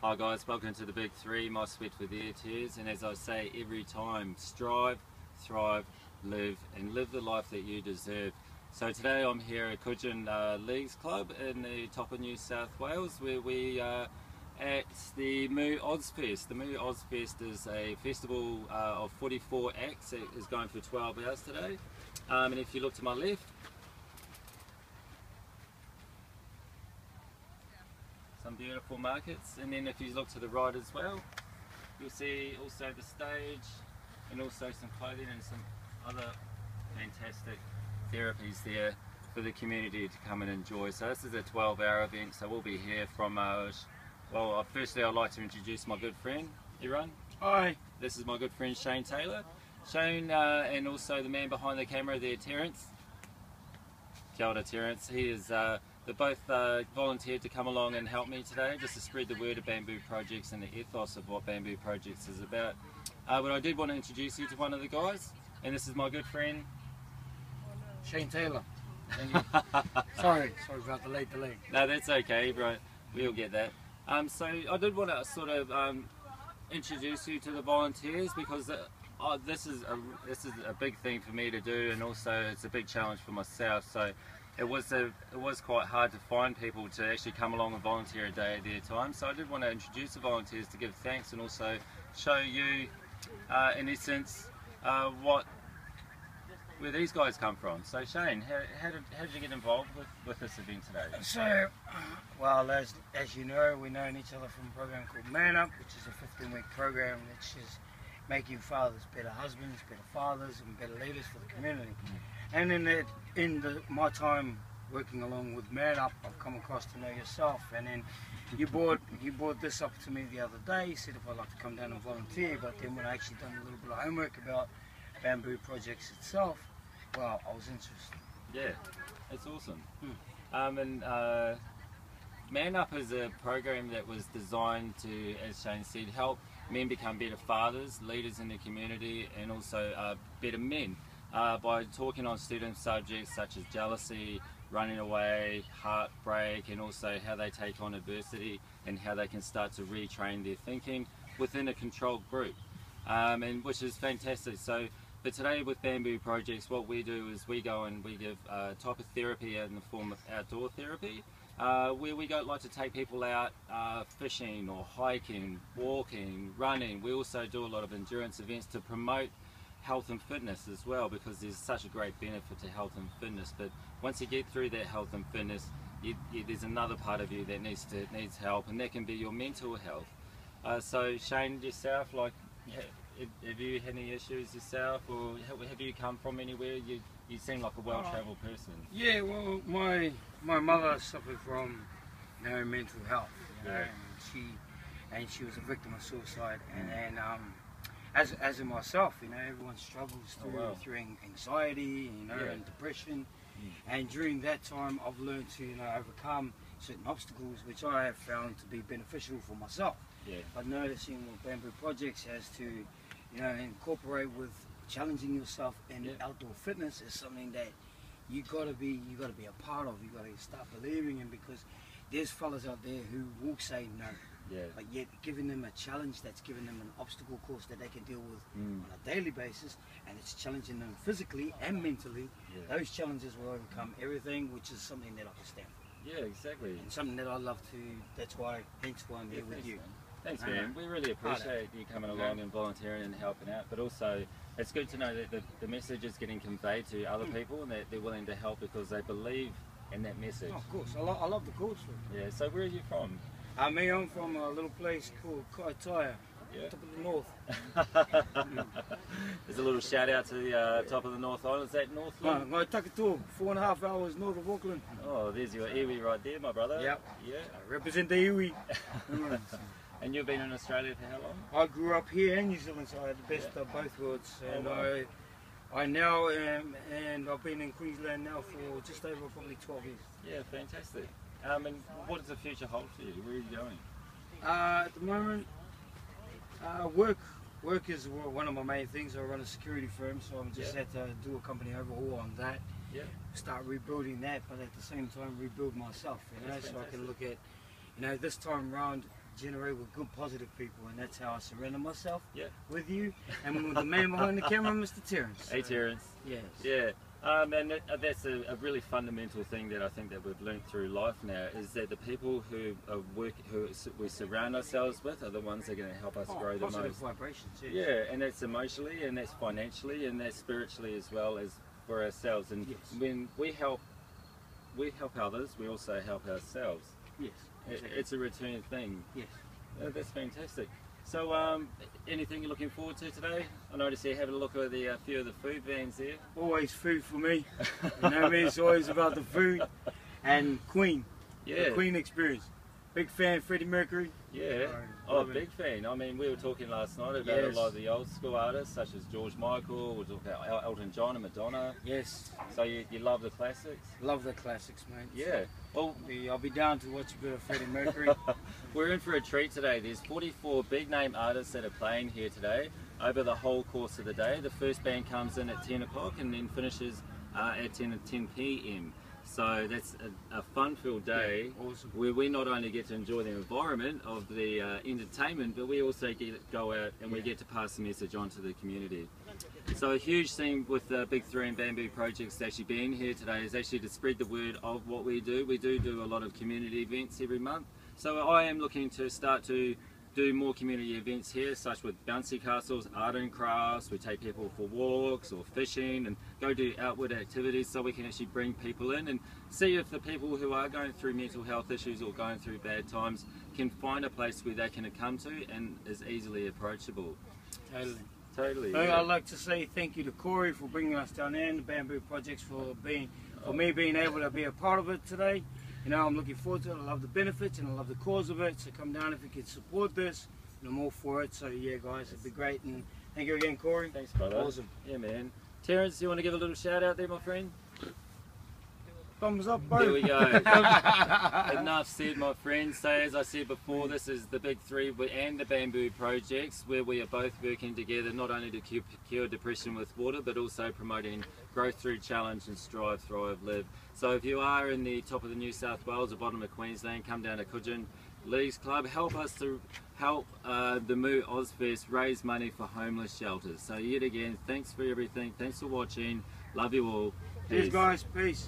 Hi guys, welcome to the Big Three, my sweat with their tears. And as I say every time, strive, thrive, live, and live the life that you deserve. So today I'm here at Cudgen uh, Leagues Club in the top of New South Wales, where we are at the Moo Ozfest. The Moo Ozfest is a festival uh, of 44 acts. It is going for 12 hours today. Um, and if you look to my left, some beautiful markets. And then if you look to the right as well you'll see also the stage and also some clothing and some other fantastic therapies there for the community to come and enjoy. So this is a 12 hour event so we'll be here from uh, well uh, firstly I'd like to introduce my good friend everyone Hi. this is my good friend Shane Taylor. Shane uh, and also the man behind the camera there Terence. Kia ora, Terence. He is uh, they both uh, volunteered to come along and help me today just to spread the word of Bamboo Projects and the ethos of what Bamboo Projects is about. Uh, but I did want to introduce you to one of the guys, and this is my good friend. Shane Taylor. sorry, sorry about the late delay. No, that's okay, bro. We'll get that. Um, so I did want to sort of um, introduce you to the volunteers because uh, oh, this is a this is a big thing for me to do, and also it's a big challenge for myself. So it was a, it was quite hard to find people to actually come along and volunteer a day at their time. So I did want to introduce the volunteers to give thanks and also show you, uh, in essence, uh, what where these guys come from. So Shane, how, how, did, how did you get involved with, with this event today? So, well, as, as you know, we've known each other from a program called Man Up, which is a 15 week program which is making fathers better husbands, better fathers, and better leaders for the community. Mm. And in the, in the, my time working along with Man Up, I've come across to know yourself. And then you brought you brought this up to me the other day. You said if I'd like to come down and volunteer. But then when I actually done a little bit of homework about bamboo projects itself, well, I was interested. Yeah, it's awesome. Hmm. Um, and uh, Man Up is a program that was designed to, as Shane said, help men become better fathers, leaders in the community, and also uh, better men uh, by talking on student subjects such as jealousy, running away, heartbreak, and also how they take on adversity and how they can start to retrain their thinking within a controlled group, um, and which is fantastic. So, but today with Bamboo Projects, what we do is we go and we give a uh, type of therapy in the form of outdoor therapy, uh, where we go like to take people out uh, fishing or hiking, walking, running. We also do a lot of endurance events to promote health and fitness as well because there's such a great benefit to health and fitness. But once you get through that health and fitness you, you, there's another part of you that needs to needs help and that can be your mental health. Uh, so Shane yourself like have you had any issues yourself or have you come from anywhere? You you seem like a well-traveled uh, person. Yeah well my my mother suffered from you know, mental health. You know, yeah. and she and she was a victim of suicide and then um, as as in myself, you know, everyone struggles oh, through oh, wow. through anxiety, you know, yeah. and depression. Mm. And during that time, I've learned to you know overcome certain obstacles, which I have found to be beneficial for myself. Yeah. But noticing what Bamboo Projects has to, you know, incorporate with challenging yourself in yeah. outdoor fitness is something that you gotta be you gotta be a part of. You gotta start believing in because there's fellas out there who will say no yeah. But yet giving them a challenge that's giving them an obstacle course that they can deal with mm. on a daily basis and it's challenging them physically and mentally. Yeah. Those challenges will overcome everything, which is something that I can stand for. Yeah, exactly. And something that I love to, that's why, hence why I'm here with you. Man. Thanks, man. We really appreciate you coming along and volunteering and helping out, but also it's good to know that the, the message is getting conveyed to other mm. people and that they're willing to help because they believe in that message. Oh, of course, I, lo I love the course. Yeah, so where are you from? I mean, I'm from a little place called Kaitaia, yeah. top of the north. There's a little shout out to the uh, top of the North Island. Is that North No, no, Takatoa, four and a half hours north of Auckland. Oh, there's your iwi right there, my brother. Yep. Yeah. I represent the iwi. and you've been in Australia for how long? I grew up here in New Zealand, so I had the best yeah. of both worlds. Oh, and oh, wow. I, I now am, and I've been in Queensland now for just over probably 12 years. Yeah, fantastic. Um, and what does the future hold for you? Where are you going? Uh, at the moment, uh, work work is one of my main things. I run a security firm, so I'm just yeah. had to do a company overhaul on that. Yeah. Start rebuilding that, but at the same time rebuild myself. You know, That's so fantastic. I can look at, you know, this time around generate with good, positive people, and that's how I surrender myself Yeah. with you and with the man behind the camera, Mr. Terrence. Hey, Terence. Yes. Yeah, um, and uh, that's a, a really fundamental thing that I think that we've learned through life now is that the people who are work, who we surround ourselves with are the ones that are going to help us Oh, grow the most. positive vibrations. Yes. Yeah, and that's emotionally, and that's financially, and that's spiritually as well as for ourselves. And Yes. when we help, we help others, we also help ourselves. Yes. It, it's a return thing. Yes. Uh, that's fantastic. So, um, anything you're looking forward to today? I noticed you're having a look at the a few of the food vans there. Always food for me. You know me. It's always about the food and Queen. Yeah, The Queen experience. Big fan, Freddie Mercury. Yeah. Oh, big fan. I mean, we were talking last night about Yes. a lot of the old school artists, such as George Michael. We're talking about Elton John and Madonna. Yes. So you, you love the classics? Love the classics, man. Yeah. Well, So, I'll be down to watch a bit of Freddie Mercury. We're in for a treat today. There's 44 big name artists that are playing here today over the whole course of the day. The first band comes in at 10 o'clock and then finishes uh, at 10 at 10 p.m. So that's a, a fun-filled day awesome. where we not only get to enjoy the environment of the uh, entertainment, but we also get to go out and we get to pass the message on to the community. So a huge thing with the Big Three and Bamboo projects actually being here today is actually to spread the word of what we do. We do do a lot of community events every month. So I am looking to start to do more community events here, such with bouncy castles, art and crafts. We take people for walks or fishing and go do outward activities so we can actually bring people in and see if the people who are going through mental health issues or going through bad times can find a place where they can come to and is easily approachable. Totally. Totally. Yeah. I'd like to say thank you to Corey for bringing us down there and the Bamboo Projects for being, for me being able to be a part of it today. You know, I'm looking forward to it. I love the benefits and I love the cause of it. So come down if you can support this. And I'm all for it. So yeah, guys, it'd be great. And thank you again, Corey. Thanks, brother. Awesome. Yeah, man. Terence, do you want to give a little shout out there, my friend? Thumbs up, bro. There we go. Enough said, my friends. So, as I said before, this is the Big Three and the Bamboo Projects, where we are both working together not only to cure depression with water, but also promoting growth through challenge and strive, thrive, live. So, if you are in the top of the New South Wales or bottom of Queensland, come down to Cudgen Leagues Club. Help us to help uh, the Moo Ozfest raise money for homeless shelters. So, yet again, thanks for everything. Thanks for watching. Love you all. Cheers, guys. Peace.